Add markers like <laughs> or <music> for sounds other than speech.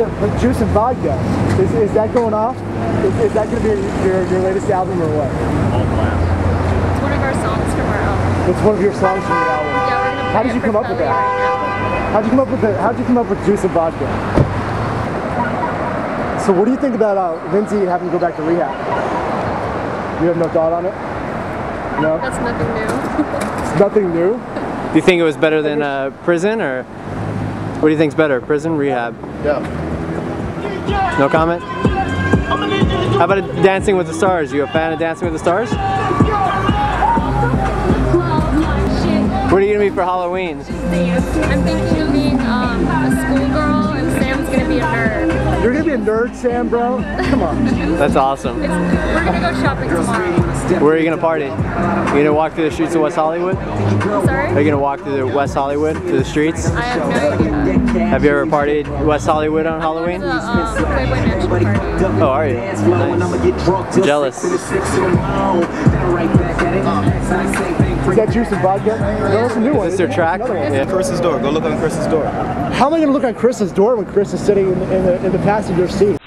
the, the juice and vodka. Is, is that going off? Is, is that going to be your, your latest album or what? It's one of our songs from our album. It's one of your songs from your album. Yeah, we're gonna How did it you come up with that? Right. How'd you come up with the, How'd you come up with juice and vodka? So what do you think about uh, Lindsay having to go back to rehab? You have no thought on it? No, That's nothing new. <laughs> it's nothing new. Do you think it was better than uh, prison, or what do you think's better, prison, rehab? Yeah. No comment. How about Dancing with the Stars? You a fan of Dancing with the Stars? What are you gonna be for Halloween? I'm thinking of being um, a schoolgirl nerd. You're gonna be a nerd, Sam, bro. Come on. That's awesome. It's, we're gonna go shopping tomorrow. Where are you gonna party? You gonna walk through the streets of West Hollywood? Sorry? Are you gonna walk through the West Hollywood, through the streets? I have no idea. Have you ever partied West Hollywood on Halloween? The um, Playboy Mansion party. Oh, are you? Nice. I'm jealous. Is that juice and vodka? No, that's a new one. Is this their track? Another. Yeah. Chris's door. Go look on Chris's door. How am I gonna look on Chris's door when Chris is sitting in the, in the, in the passenger seat?